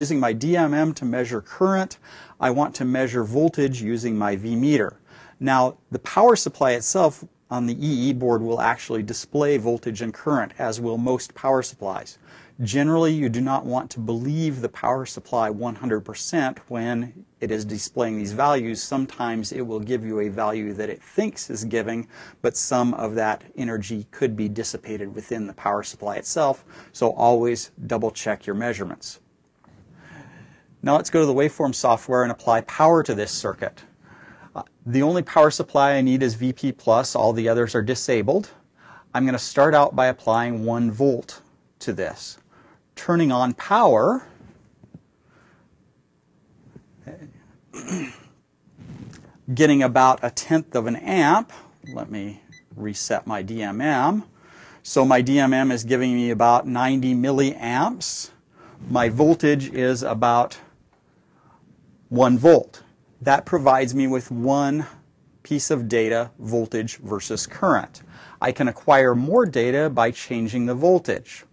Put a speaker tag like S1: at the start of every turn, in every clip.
S1: using my DMM to measure current. I want to measure voltage using my V meter. Now, the power supply itself on the EE board will actually display voltage and current, as will most power supplies. Generally, you do not want to believe the power supply 100% when it is displaying these values. Sometimes it will give you a value that it thinks is giving, but some of that energy could be dissipated within the power supply itself. So always double check your measurements. Now let's go to the waveform software and apply power to this circuit. Uh, the only power supply I need is VP+, plus. all the others are disabled. I'm going to start out by applying 1 volt to this. Turning on power, getting about a tenth of an amp. Let me reset my DMM. So my DMM is giving me about 90 milliamps. My voltage is about 1 volt. That provides me with one piece of data, voltage versus current. I can acquire more data by changing the voltage.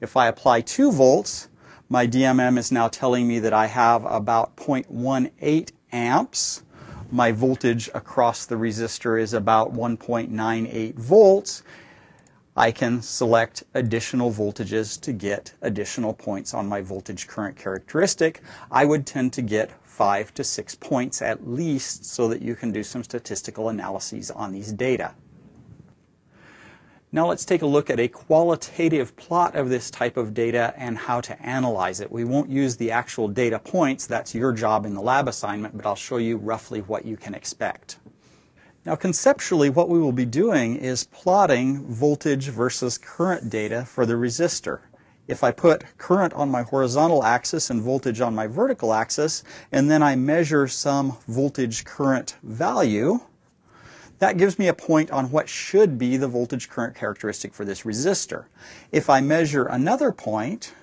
S1: If I apply 2 volts, my DMM is now telling me that I have about 0.18 amps. My voltage across the resistor is about 1.98 volts. I can select additional voltages to get additional points on my voltage current characteristic. I would tend to get five to six points at least so that you can do some statistical analyses on these data. Now let's take a look at a qualitative plot of this type of data and how to analyze it. We won't use the actual data points, that's your job in the lab assignment, but I'll show you roughly what you can expect. Now conceptually what we will be doing is plotting voltage versus current data for the resistor if I put current on my horizontal axis and voltage on my vertical axis, and then I measure some voltage current value, that gives me a point on what should be the voltage current characteristic for this resistor. If I measure another point,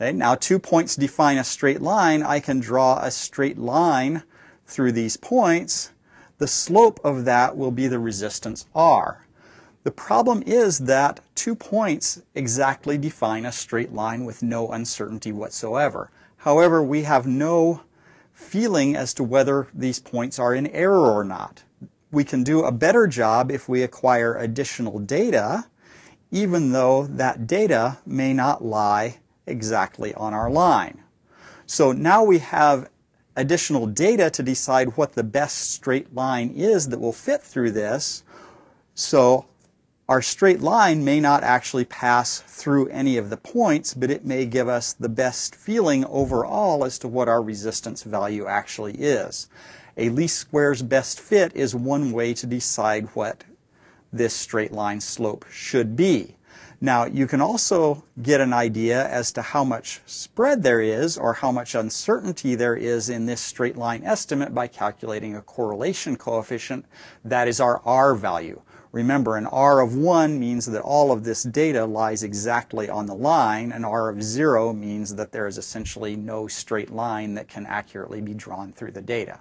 S1: okay, now two points define a straight line, I can draw a straight line through these points. The slope of that will be the resistance R. The problem is that two points exactly define a straight line with no uncertainty whatsoever. However, we have no feeling as to whether these points are in error or not. We can do a better job if we acquire additional data, even though that data may not lie exactly on our line. So now we have additional data to decide what the best straight line is that will fit through this. So our straight line may not actually pass through any of the points, but it may give us the best feeling overall as to what our resistance value actually is. A least squares best fit is one way to decide what this straight line slope should be. Now, you can also get an idea as to how much spread there is or how much uncertainty there is in this straight line estimate by calculating a correlation coefficient. That is our R value. Remember, an R of 1 means that all of this data lies exactly on the line. An R of 0 means that there is essentially no straight line that can accurately be drawn through the data.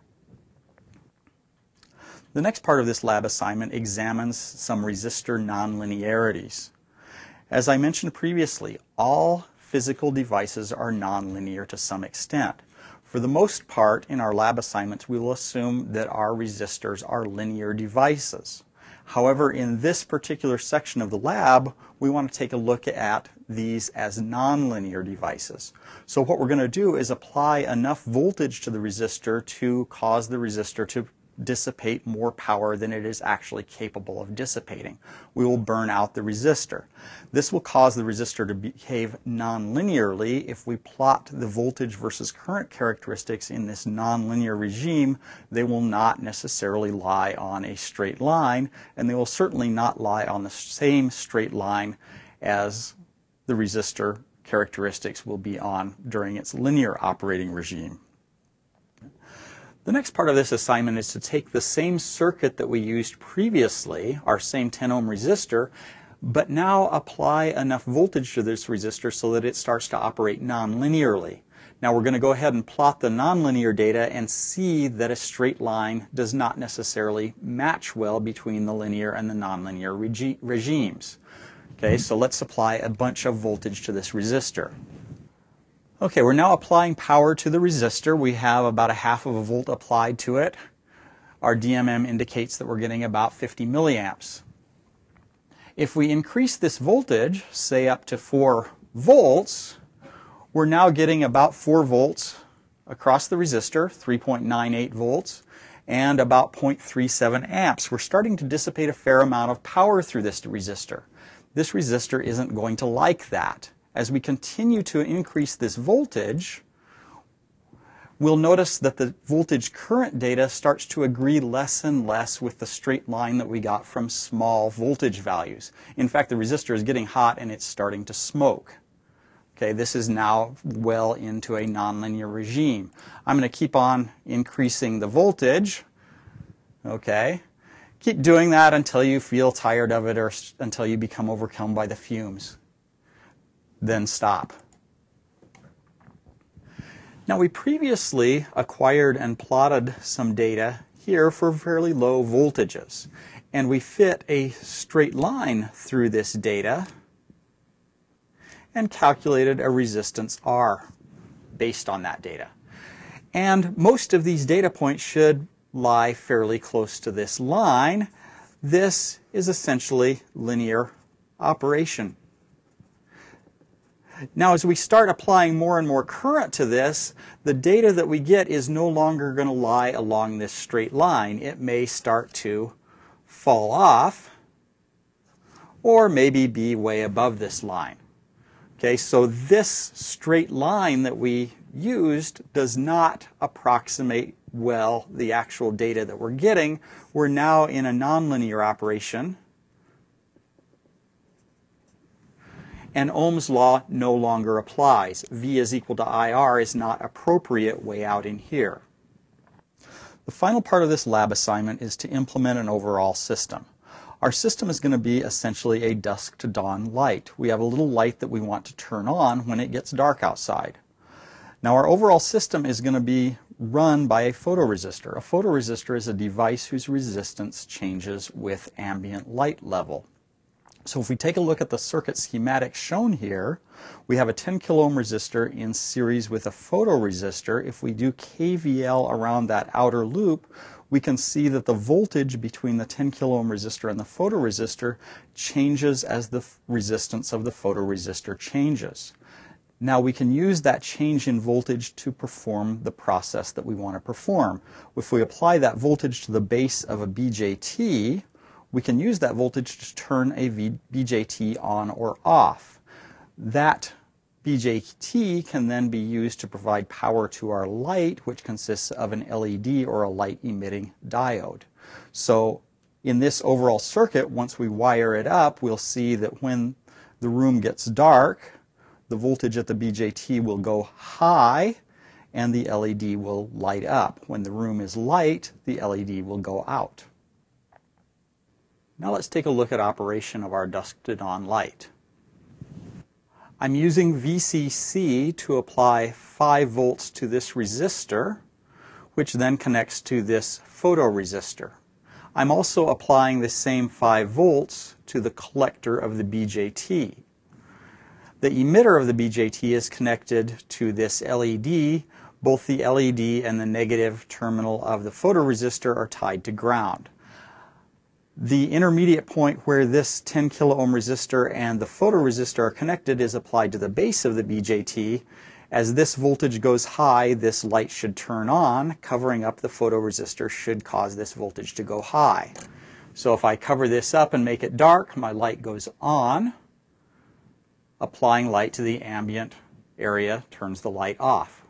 S1: The next part of this lab assignment examines some resistor nonlinearities. As I mentioned previously, all physical devices are nonlinear to some extent. For the most part, in our lab assignments, we will assume that our resistors are linear devices. However, in this particular section of the lab, we want to take a look at these as nonlinear devices. So what we're going to do is apply enough voltage to the resistor to cause the resistor to dissipate more power than it is actually capable of dissipating. We will burn out the resistor. This will cause the resistor to behave nonlinearly. If we plot the voltage versus current characteristics in this nonlinear regime, they will not necessarily lie on a straight line, and they will certainly not lie on the same straight line as the resistor characteristics will be on during its linear operating regime. The next part of this assignment is to take the same circuit that we used previously, our same 10 ohm resistor, but now apply enough voltage to this resistor so that it starts to operate nonlinearly. Now we're going to go ahead and plot the nonlinear data and see that a straight line does not necessarily match well between the linear and the nonlinear regi regimes. Okay, so let's apply a bunch of voltage to this resistor. Okay, we're now applying power to the resistor. We have about a half of a volt applied to it. Our DMM indicates that we're getting about 50 milliamps. If we increase this voltage, say up to 4 volts, we're now getting about 4 volts across the resistor, 3.98 volts, and about 0.37 amps. We're starting to dissipate a fair amount of power through this resistor. This resistor isn't going to like that. As we continue to increase this voltage, we'll notice that the voltage current data starts to agree less and less with the straight line that we got from small voltage values. In fact, the resistor is getting hot and it's starting to smoke. Okay, this is now well into a nonlinear regime. I'm going to keep on increasing the voltage. Okay, keep doing that until you feel tired of it or until you become overcome by the fumes. Then stop. Now we previously acquired and plotted some data here for fairly low voltages. And we fit a straight line through this data and calculated a resistance R based on that data. And most of these data points should lie fairly close to this line. This is essentially linear operation. Now, as we start applying more and more current to this, the data that we get is no longer going to lie along this straight line. It may start to fall off or maybe be way above this line. Okay, so this straight line that we used does not approximate well the actual data that we're getting. We're now in a nonlinear operation and Ohm's law no longer applies. V is equal to IR is not appropriate way out in here. The final part of this lab assignment is to implement an overall system. Our system is going to be essentially a dusk to dawn light. We have a little light that we want to turn on when it gets dark outside. Now our overall system is going to be run by a photoresistor. A photoresistor is a device whose resistance changes with ambient light level. So if we take a look at the circuit schematic shown here, we have a 10 kilo ohm resistor in series with a photoresistor. If we do KVL around that outer loop, we can see that the voltage between the 10 kilo ohm resistor and the photoresistor changes as the resistance of the photoresistor changes. Now we can use that change in voltage to perform the process that we want to perform. If we apply that voltage to the base of a BJT, we can use that voltage to turn a BJT on or off. That BJT can then be used to provide power to our light, which consists of an LED or a light emitting diode. So in this overall circuit, once we wire it up, we'll see that when the room gets dark, the voltage at the BJT will go high and the LED will light up. When the room is light, the LED will go out. Now let's take a look at operation of our dusk to dawn light. I'm using VCC to apply 5 volts to this resistor, which then connects to this photoresistor. I'm also applying the same 5 volts to the collector of the BJT. The emitter of the BJT is connected to this LED. Both the LED and the negative terminal of the photoresistor are tied to ground. The intermediate point where this 10 kilo ohm resistor and the photoresistor are connected is applied to the base of the BJT. As this voltage goes high, this light should turn on. Covering up the photoresistor should cause this voltage to go high. So if I cover this up and make it dark, my light goes on. Applying light to the ambient area turns the light off.